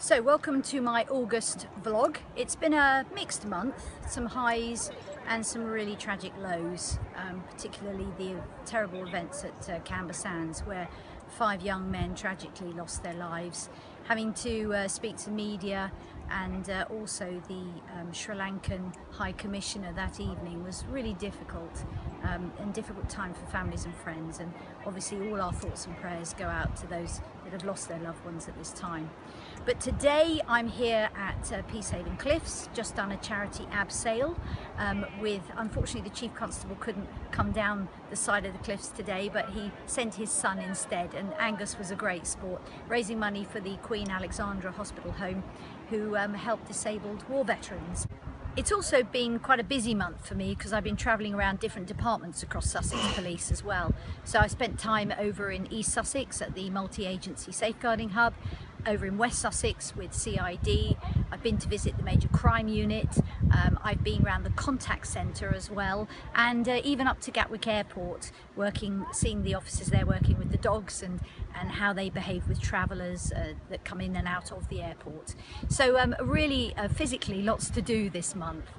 So welcome to my August vlog. It's been a mixed month, some highs and some really tragic lows, um, particularly the terrible events at uh, Sands where five young men tragically lost their lives. Having to uh, speak to media and uh, also the um, Sri Lankan High Commissioner that evening was really difficult um, and difficult time for families and friends and obviously all our thoughts and prayers go out to those that have lost their loved ones at this time. But today I'm here at uh, Peacehaven Cliffs, just done a charity abseil um, with, unfortunately the Chief Constable couldn't come down the side of the cliffs today but he sent his son instead and Angus was a great sport, raising money for the Queen Alexandra Hospital Home who um, help disabled war veterans. It's also been quite a busy month for me because I've been travelling around different departments across Sussex Police as well. So I spent time over in East Sussex at the multi-agency safeguarding hub, over in West Sussex with CID. I've been to visit the major crime unit. Um, I've been around the contact centre as well and uh, even up to Gatwick Airport working, seeing the officers there working with the dogs and, and how they behave with travellers uh, that come in and out of the airport. So um, really uh, physically lots to do this month.